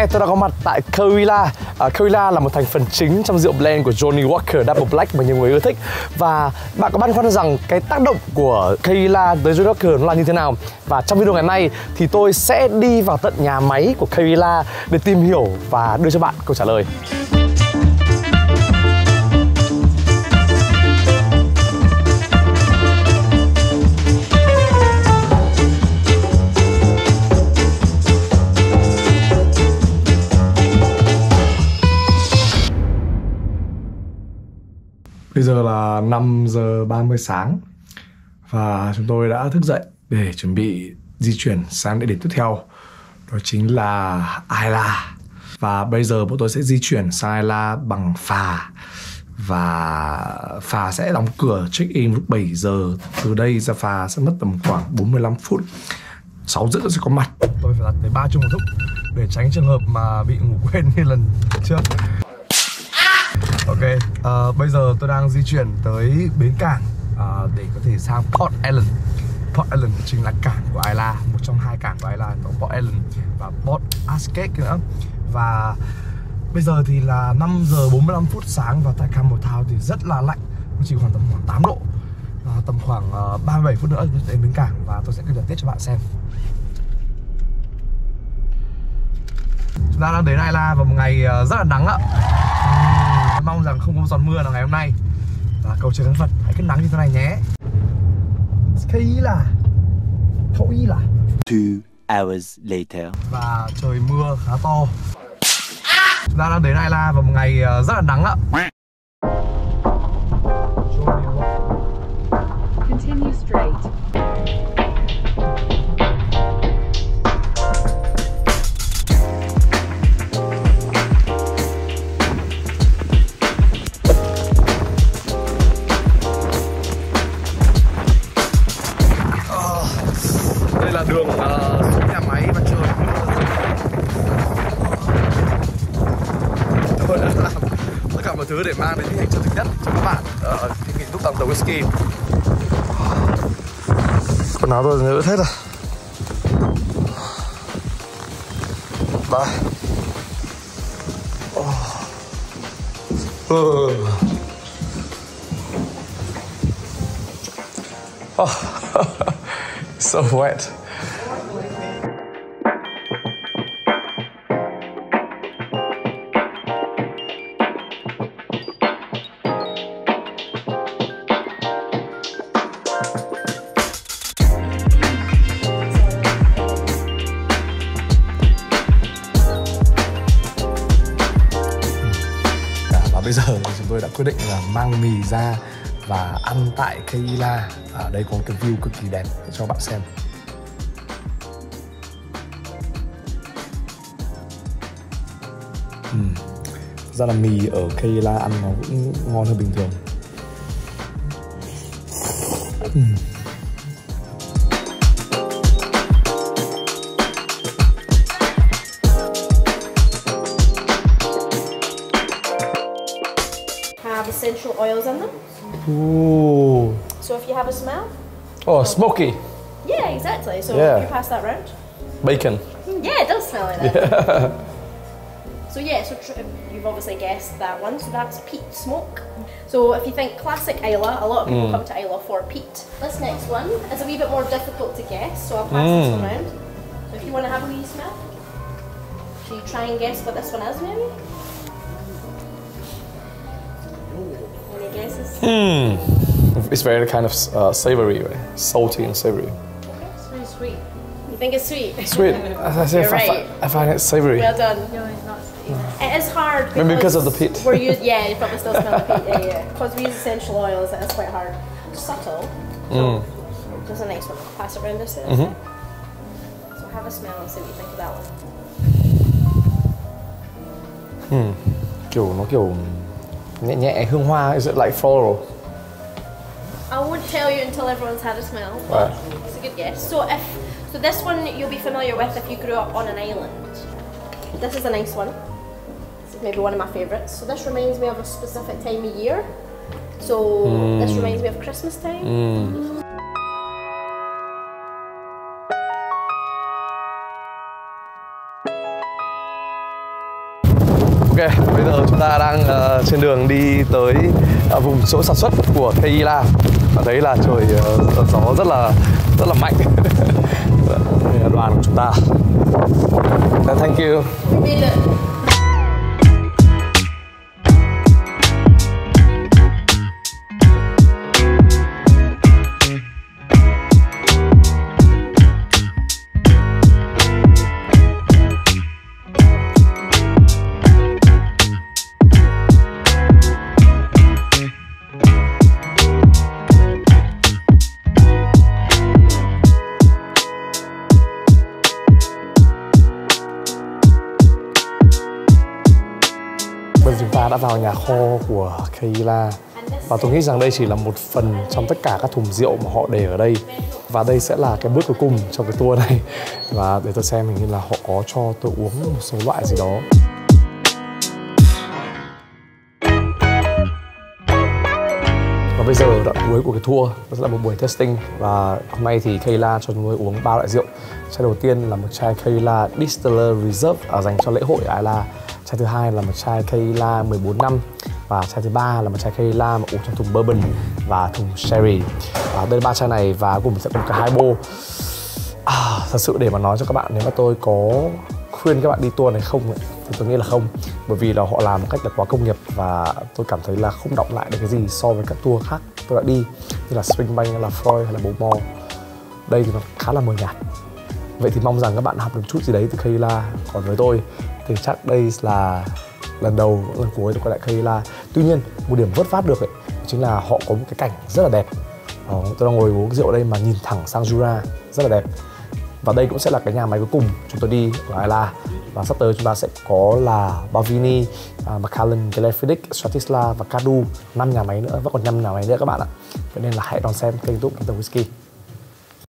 nay tôi đã có mặt tại Carilla à, Carilla là một thành phần chính trong rượu blend của Johnny Walker Double Black mà nhiều người yêu thích. Và bạn có băn khoăn rằng cái tác động của Carilla tới Johnny Walker nó là như thế nào? Và trong video ngày nay thì tôi sẽ đi vào tận nhà máy của Carilla để tìm hiểu và đưa cho bạn câu trả lời. Bây giờ là 5 giờ 30 sáng và chúng tôi đã thức dậy để chuẩn bị di chuyển sang địa điểm tiếp theo, đó chính là Ayla. Và bây giờ bọn tôi sẽ di chuyển sang Ayla bằng phà và phà sẽ đóng cửa check in lúc 7 giờ. Từ đây ra phà sẽ mất tầm khoảng 45 phút. 6 rưỡi sẽ có mặt. Tôi phải đặt tới ba chung một lúc để tránh trường hợp mà bị ngủ quên như lần trước. Ok, uh, bây giờ tôi đang di chuyển tới bến cảng uh, để có thể sang Port Ellen Port Ellen chính là cảng của Ireland, một trong hai cảng của Ireland có Port Ellen và Port Ascot nữa. Và bây giờ thì là 5 giờ 45 phút sáng và tại Campbelltown thì rất là lạnh Nó chỉ khoảng tầm khoảng 8 độ. Uh, Tầm khoảng ờ, uh, 37 phút nữa đến bến cảng và tôi sẽ cập nhật tiếp cho bạn xem. Chúng ta đang đến Ireland vào một ngày rất là nắng ạ mong rằng không có giọt mưa nào ngày hôm nay. Và cầu trời thánh Phật hãy cứ nắng như thế này nhé. Cây là ý là. Two hours later. Và trời mưa khá to. Chúng ta đang đến Ayla vào một ngày ờ, rất là nắng ạ. Continue straight thứ để mang đến những hình cho thực nhất cho các bạn ở uh, ờ, kinh lúc tặng tàu whisky quần áo tôi ướt hết rồi đây oh. Oh. so wet. Bây giờ thì chúng tôi đã quyết định là mang mì ra và ăn tại Keila ở đây có một cái view cực kỳ đẹp để cho bạn xem uhm. ra là mì ở Keila ăn nó cũng ngon hơn bình thường uhm. Essential oils in them. Ooh. So if you have a smell. Oh, smoky. Yeah, exactly. So Yeah. you pass that round. Bacon. Mm, yeah, it does smell like that. Yeah. So yeah, so tr- you've obviously guessed that one. So that's peat smoke. So if you think classic Isla, a lot of people mm. come to Isla for peat. This next one is a wee bit more difficult to guess. So I'll pass this mm. one round. So if you want to have a wee smell, should you try and guess what this one is, maybe? Any guesses? Hmm. It's very kind of uh, savory, right? salty and savory. It's very sweet. You think it's sweet? Sweet. As I said, You're I, right. I find it savory. Well done. No, it's not sweet. It is hard Maybe because of the peat. We're use, yeah, you probably still smell the peat. Yeah, yeah. Because we use essential oils, it is quite hard. Subtle. So, There's a nice one. Pass it around this. Mm -hmm. So have a smell and see what you think of that one. Kiểu nó kiểu nhẹ nhẹ hương hoa. Is it like floral? I won't tell you until everyone's had a smell. Right. It's a good guess. So if so, this one you'll be familiar with if you grew up on an island. This is a nice one. This is maybe one of my favourites. So this reminds me of a specific time of year. So this hmm. reminds me of Christmas time. Hmm. Ok bây giờ chúng ta đang uh, trên đường đi tới uh, vùng chỗ sản xuất của Teila. và thấy là trời uh, gió rất là rất là mạnh. Dạ, đây là đoàn của chúng ta. Dạ, thank you. Bây chúng ta đã vào nhà kho của Keila. Và tôi nghĩ rằng đây chỉ là một phần trong tất cả các thùng rượu mà họ để ở đây. Và đây sẽ là cái bước cuối cùng trong cái tour này. Và để tôi xem hình như là họ có cho tôi uống một số loại gì đó. Và bây giờ đoạn cuối của cái tour đó sẽ là một buổi testing. Và hôm nay thì Kayla cho chúng tôi uống ba loại rượu. Chai đầu tiên là một chai Kayla Distiller Reserve ở dành cho lễ hội Isla chai thứ hai là một chai Keila 14 năm và chai thứ ba là một chai Keila mà uống trong thùng bourbon và thùng sherry. Và đây là ba chai này và cùng sẽ cùng cả hai bô. À, thật sự để mà nói cho các bạn nếu mà tôi có khuyên các bạn đi tour này không ấy, thì tôi nghĩ là không. Bởi vì là họ làm một cách là quá công nghiệp và tôi cảm thấy là không đọng lại được cái gì so với các tour khác tôi đã đi như là Springbank hay là Freud hay là Bowmore. Đây thì nó khá là mờ nhạt vậy thì mong rằng các bạn học được chút gì đấy từ Kayla còn với tôi thì chắc đây là lần đầu lần cuối tôi quay lại Kayla tuy nhiên một điểm vớt phát được ấy chính là họ có một cái cảnh rất là đẹp. Đó, tôi đang ngồi uống rượu ở đây mà nhìn thẳng sang Jura rất là đẹp. Và đây cũng sẽ là cái nhà máy cuối cùng chúng tôi đi ở Isla và sắp tới chúng ta sẽ có là Bavini, à, uh, Macallan, Glenfiddich, Stratisla và Cadu năm nhà máy nữa vẫn còn năm nhà máy nữa các bạn ạ. Vậy nên là hãy đón xem kênh youtube Kingdom Whisky.